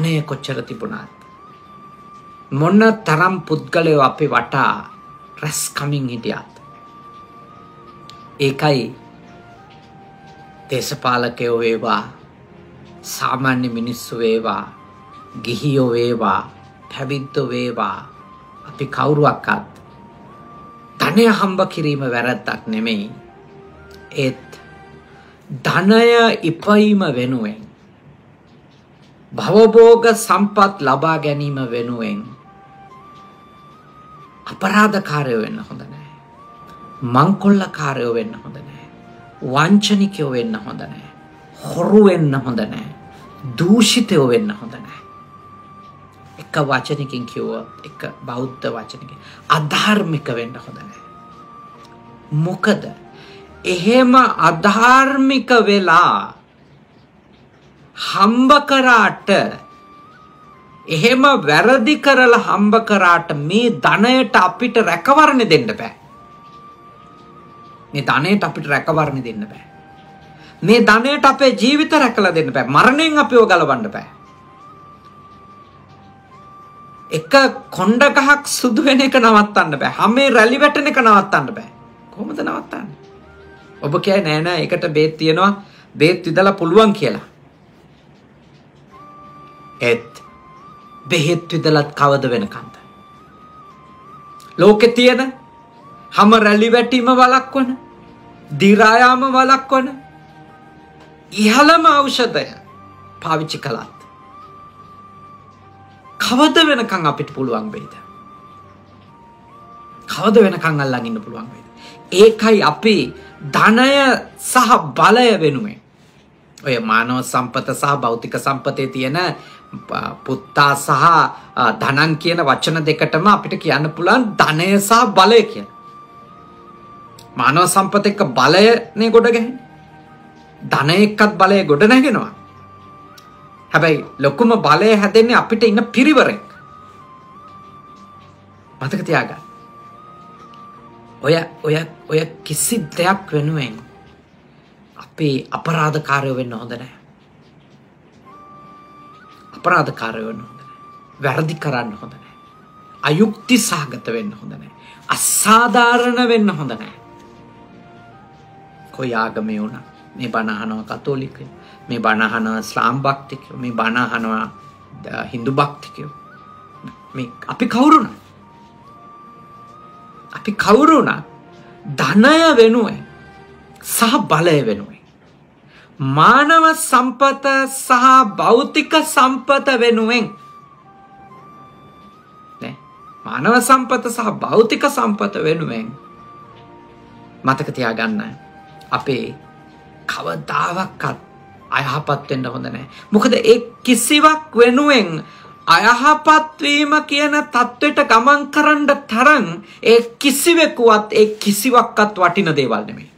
ධනය කොච්චර තිබුණත් මොන්න තරම් පුද්ගලයෝ අපි වටා රැස් කමින් හිටියත් ඒකයි දේශපාලකයෝ වේවා සාමාන්‍ය මිනිස්සු වේවා ගිහියෝ වේවා පැවිද්දෝ වේවා අපි කවුරුවක්කත් ධනය හම්බ කිරීම වැරැද්දක් නෙමෙයි. ඒත් ධනය ඉපීම වෙනුවෙන් භවභෝග සම්පත් ලබා ගැනීම වෙනුවෙන් අපරාධකාරයෝ වෙන්න හොඳ නෑ. මංකොල්ලකාරයෝ වෙන්න හොඳ නෑ. වංචනිකයෝ වෙන්න හොඳ නෑ. හොරු වෙන්න හොඳ නෑ. දූෂිතයෝ වෙන්න හොඳ නෑ. එක වචනකින් කිව්වොත් එක බෞද්ධ වචනකින් අධාර්මික වෙන්න හොඳ නෑ. මොකද? එහෙම අධාර්මික වෙලා හම්බ කරාට එහෙම වැරදි කරලා හම්බ කරාට මේ ධනයට අපිට රැකවරණ දෙන්න බෑ. මේ ධනයට අපිට රැකවරණ දෙන්න බෑ. මේ ධනයට අපේ ජීවිත රැකලා දෙන්න බෑ. මරණයෙන් අපිව ගලවන්න බෑ. එක කොණ්ඩ ගහක් සුදු වෙන එක නවත්තන්න බෑ. හැමේ රැලි වැටෙන එක නවත්තන්න බෑ. කොහොමද නවත්තන්නේ? ඔබ කියයි නෑ නෑ ඒකට බේත් තියෙනවා. බේත් විදලා පුළුවන් කියලා. ඒත් බෙහෙත් විදලත් කවද වෙනකන්ද. ලෝකෙ තියෙන හම රැලි වැටීම වලක්වන දිරායාම වලක්වන ඉහළම ඖෂධය පාවිච්චි කළත්. කවද වෙනකං අපිට පුළුවන් වෙයිද. කවද වෙනකං අල්ලන් ඉන්න පුළුවන් වෙයිද. ඒකයි අපි ධනය සහ බලය වෙනුවෙන් ඔය මානව සම්පත සහ භෞතික සම්පතේ තියෙන පුත්තා සහ ධනන් කියන වචන දෙකටම අපිට කියන්න පුළුවන් ධනය සහ බලය කියන. මානව සම්පත එක්ක බලයනේ ගොඩ ගැහෙන්නේ. ධනය එක්කත් බලය ගොඩ නැගෙනවා. හැබැයි ලොකුම බලය හැදෙන්නේ අපිට ඉන්න පිරිවරෙක්. මතක තියාගන්න. ඔය ඔය ඔය කිසි දෙයක් වෙනුවෙන් අපේ අපරාධකාරයෝ වෙන්න හොඳ නැහැ. අපරාධකාරය වෙන්න හොඳ නැහැ. වැරදි කරන්න හොඳ නැහැ. අයුක්ති සහගත වෙන්න හොඳ නැහැ. අසාධාරණ වෙන්න හොඳ නැහැ. කොයි ආගමේ වුණා මේ බණ අහනවා කතෝලිකයෝ මේ බණ අහනවා ශ්‍රාම් භක්තිකයෝ මේ බණ අහනවා හින්දු භක්තිකයෝ මේ අපි කවුරුණා අපි කවුරුණා ධනය වෙනුවෙන් සහ බලය වෙනුවෙන් මානව සම්පත සහ භෞතික සම්පත වෙනුවෙන් මානව සම්පත සහ භෞතික සම්පත වෙනුවෙන් මතක තියාගන්න අපේ කවදාවක්වත් අයහපත් වෙන්න හොඳ නැහැ. මොකද ඒ කිසිවක් වෙනුවෙන් අයහපත් වීම කියන தത്വෙට ගමන් කරන්න තරම් ඒ කිසිවෙකුවත් ඒ කිසිවක්වත් වටින දේවල් නෙමෙයි.